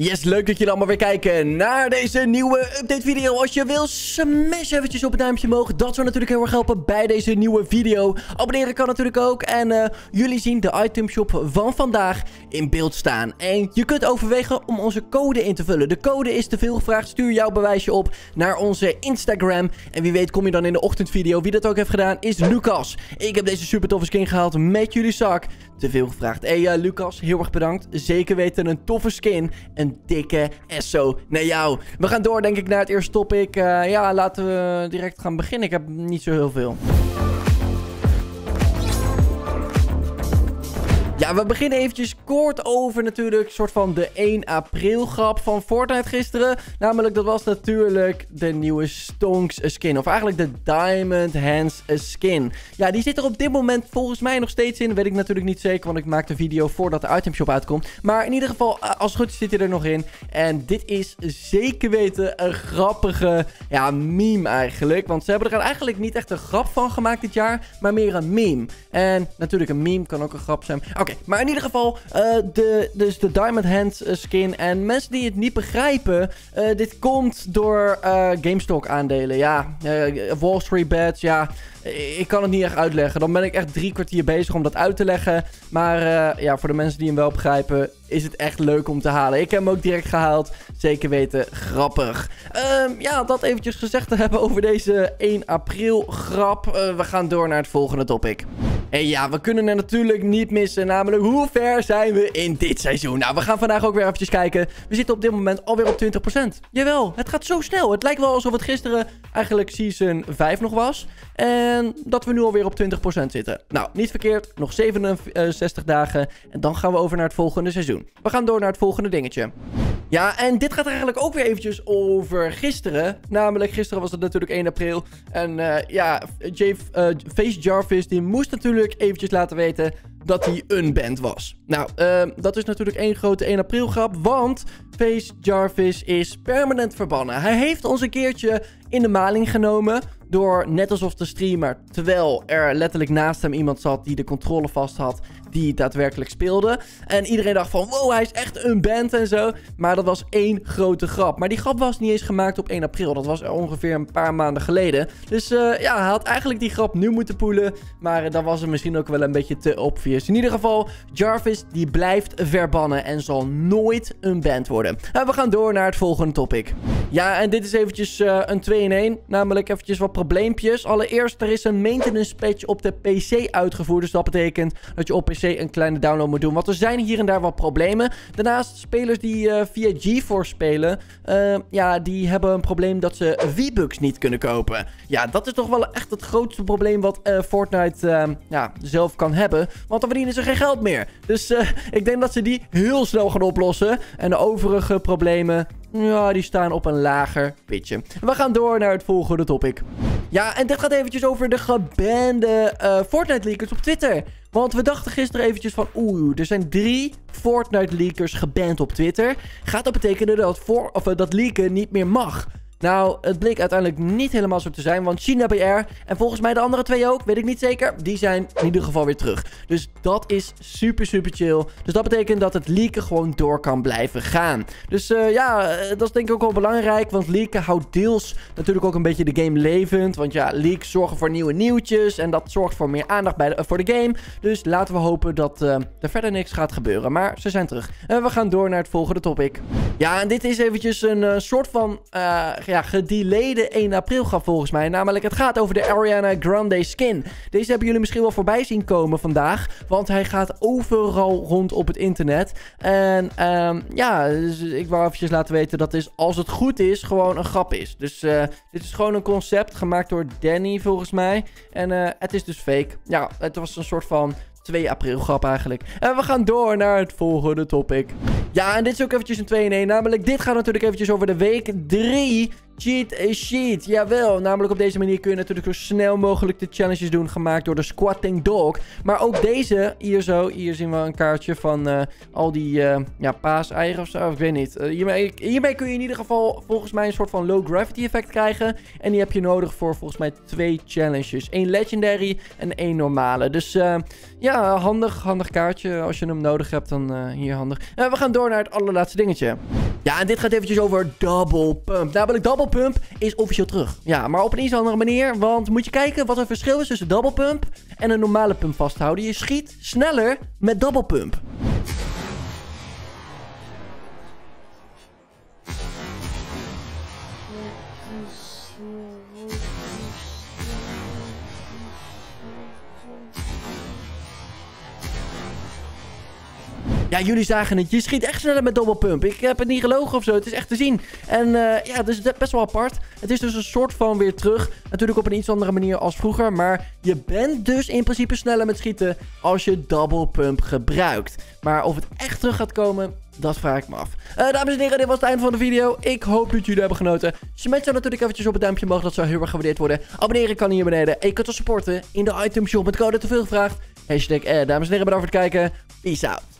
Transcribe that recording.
Yes, leuk dat jullie allemaal weer kijken naar deze nieuwe update video. Als je wil, smash eventjes op het duimpje omhoog. Dat zou natuurlijk heel erg helpen bij deze nieuwe video. Abonneren kan natuurlijk ook. En uh, jullie zien de itemshop van vandaag in beeld staan. En je kunt overwegen om onze code in te vullen. De code is te veel gevraagd. Stuur jouw bewijsje op naar onze Instagram. En wie weet kom je dan in de ochtendvideo. Wie dat ook heeft gedaan is Lucas. Ik heb deze super toffe skin gehaald met jullie zak. Te veel gevraagd. Hey, uh, Lucas, heel erg bedankt. Zeker weten een toffe skin. Een dikke SO naar jou. We gaan door denk ik naar het eerste topic. Uh, ja, laten we direct gaan beginnen. Ik heb niet zo heel veel. We beginnen eventjes kort over natuurlijk soort van de 1 april grap van Fortnite gisteren. Namelijk, dat was natuurlijk de nieuwe Stonks skin. Of eigenlijk de Diamond Hands skin. Ja, die zit er op dit moment volgens mij nog steeds in. weet ik natuurlijk niet zeker, want ik maak de video voordat de itemshop uitkomt. Maar in ieder geval, als het goed zit hij er nog in. En dit is zeker weten een grappige ja, meme eigenlijk. Want ze hebben er eigenlijk niet echt een grap van gemaakt dit jaar, maar meer een meme. En natuurlijk, een meme kan ook een grap zijn. Oké, maar in ieder geval, uh, de, dus de Diamond Hand eh, skin. En mensen die het niet begrijpen, uh, dit komt door uh, GameStop aandelen. Ja, Wall Street Bets, ja, ik kan het niet echt uitleggen. Dan ben ik echt drie kwartier bezig om dat uit te leggen. Maar ja, voor de mensen die hem wel begrijpen, is het echt leuk om te halen. Ik heb hem ook direct gehaald. Zeker weten, grappig. Um, ja, dat eventjes gezegd te hebben over deze 1 april grap. We gaan door naar het volgende topic. En ja, we kunnen er natuurlijk niet missen. Namelijk, hoe ver zijn we in dit seizoen? Nou, we gaan vandaag ook weer eventjes kijken. We zitten op dit moment alweer op 20%. Jawel, het gaat zo snel. Het lijkt wel alsof het gisteren eigenlijk season 5 nog was. En dat we nu alweer op 20% zitten. Nou, niet verkeerd. Nog 67 dagen. En dan gaan we over naar het volgende seizoen. We gaan door naar het volgende dingetje. Ja, en dit gaat eigenlijk ook weer eventjes over gisteren. Namelijk, gisteren was het natuurlijk 1 april. En uh, ja, Jave, uh, Face Jarvis, die moest natuurlijk eventjes laten weten dat hij een band was. Nou, uh, dat is natuurlijk één grote 1 april grap, want Face Jarvis is permanent verbannen. Hij heeft ons een keertje in de maling genomen door net alsof de streamer, terwijl er letterlijk naast hem iemand zat die de controle vast had, die daadwerkelijk speelde. En iedereen dacht van, wow, hij is echt een band en zo. Maar dat was één grote grap. Maar die grap was niet eens gemaakt op 1 april. Dat was ongeveer een paar maanden geleden. Dus uh, ja, hij had eigenlijk die grap nu moeten poelen. Maar uh, dan was het misschien ook wel een beetje te obvious. In ieder geval, Jarvis die blijft verbannen en zal nooit een band worden. En we gaan door naar het volgende topic. Ja, en dit is eventjes een 2 in 1. Namelijk eventjes wat probleempjes. Allereerst, er is een maintenance patch op de PC uitgevoerd. Dus dat betekent dat je op een kleine download moet doen. Want er zijn hier en daar wat problemen. Daarnaast, spelers die uh, via GeForce spelen, uh, ja, die hebben een probleem dat ze V-Bucks niet kunnen kopen. Ja, dat is toch wel echt het grootste probleem wat uh, Fortnite ja, zelf kan hebben. Want dan verdienen ze geen geld meer. Dus ik denk dat ze die heel snel gaan oplossen. En de overige problemen, ja, die staan op een lager pitje. We gaan door naar het volgende topic. Ja, en dit gaat eventjes over de gebande Fortnite-leakers op Twitter. Want we dachten gisteren eventjes van... Oeh, er zijn drie Fortnite-leakers geband op Twitter. Gaat dat betekenen dat, voor, of, uh, dat leaken niet meer mag? Nou, het bleek uiteindelijk niet helemaal zo te zijn. Want China BR en volgens mij de andere twee ook, weet ik niet zeker. Die zijn in ieder geval weer terug. Dus dat is super, super chill. Dus dat betekent dat het leaken gewoon door kan blijven gaan. Dus uh, ja, dat is denk ik ook wel belangrijk. Want leaken houdt deels natuurlijk ook een beetje de game levend. Want ja, leaks zorgen voor nieuwe nieuwtjes. En dat zorgt voor meer aandacht bij de, uh, voor de game. Dus laten we hopen dat er verder niks gaat gebeuren. Maar ze zijn terug. En we gaan door naar het volgende topic. Ja, en dit is eventjes een soort van ja, gedelayde 1 april grap volgens mij. Namelijk, het gaat over de Ariana Grande skin. Deze hebben jullie misschien wel voorbij zien komen vandaag. Want hij gaat overal rond op het internet. En um, ja, dus ik wou eventjes laten weten dat is, als het goed is, gewoon een grap is. Dus uh, dit is gewoon een concept gemaakt door Danny volgens mij. En uh, het is dus fake. Ja, het was een soort van 2 april grap eigenlijk. En we gaan door naar het volgende topic. Ja, en dit is ook eventjes een 2 in 1. Namelijk, dit gaat natuurlijk eventjes over de week 3 Cheat sheet, jawel. Namelijk op deze manier kun je natuurlijk zo snel mogelijk de challenges doen. Gemaakt door de Squatting Dog. Maar ook deze, hier zo. Hier zien we een kaartje van uh, al die uh, ja, paaseieren of zo. Ik weet niet. Uh, hiermee, hiermee kun je in ieder geval volgens mij een soort van low gravity effect krijgen. En die heb je nodig voor volgens mij twee challenges. Eén legendary en één normale. Dus ja, handig, handig kaartje. Als je hem nodig hebt, dan hier handig. we gaan door naar het allerlaatste dingetje. Ja, en dit gaat eventjes over double pump. Namelijk double pump is officieel terug. Ja, maar op een iets andere manier. Want moet je kijken wat het verschil is tussen double pump en een normale pump vasthouden. Je schiet sneller met double pump. Ja, jullie zagen het. Je schiet echt sneller met double pump. Ik heb het niet gelogen of zo. Het is echt te zien. En uh, ja, het is best wel apart. Het is dus een soort van weer terug. Natuurlijk op een iets andere manier als vroeger. Maar je bent dus in principe sneller met schieten als je double pump gebruikt. Maar of het echt terug gaat komen, dat vraag ik me af. Uh, dames en heren, dit was het einde van de video. Ik hoop dat jullie hebben genoten. Smet zo natuurlijk eventjes op het duimpje omhoog. Dat zou heel erg gewaardeerd worden. Abonneren kan hier beneden. En je kunt supporten in de item shop met code te veel gevraagd. Hashtag eh, dames en heren, bedankt voor het kijken. Peace out.